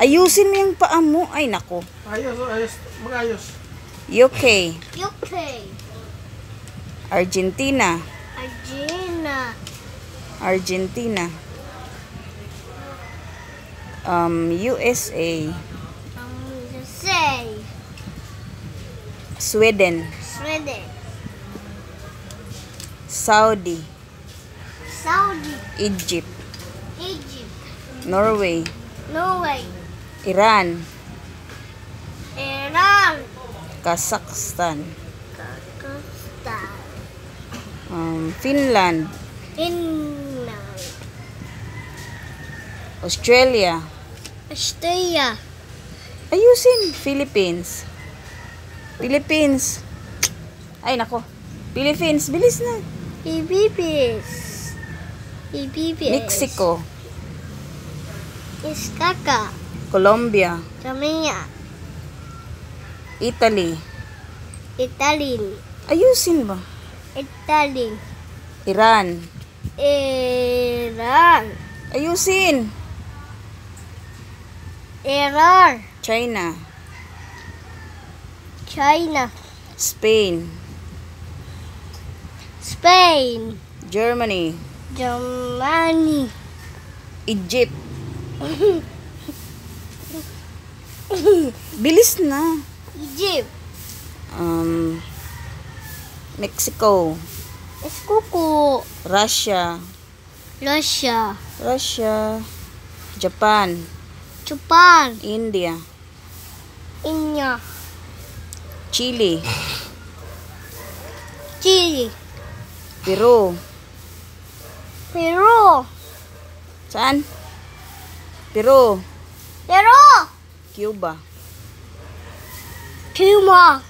Ayusin mo yung paa mo. Ay, nako. Ayos, ayos. Mag-ayos. UK. UK, Argentina. Argentina, Argentina. Um, USA. um, USA, Sweden. Sweden, Saudi. Saudi. Egypt, Norway. Norway, Iran. Iran, Kazakhstan. Kazakhstan, Um, Finland. Finland, Australia. Australia, Ayusin. Philippines. Philippines. Ay, nako. Philippines. Bilis na. Philippines, Philippines, Mexico. Iskaka, Colombia. Jamaica, Italy. Italy, Ayusin ba? Italy, Iran. Iran, Ayusin. Iran, China. China, Spain. Spain, Germany. Germany, Egypt. Bilis na. Egypt, Um, Mexico. Eskuku, Russia. Russia, Russia. Japan. Japan, India. India, Chile. Chile, Peru. Peru, Saan? Peru. Peru, Cuba. Cuba,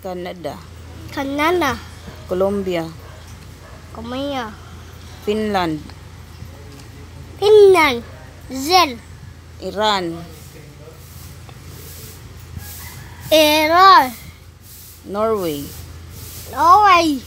Canada. Canada, Colombia. Korea, Finland. Finland, Zel, Iran. Iran, Norway. Norway,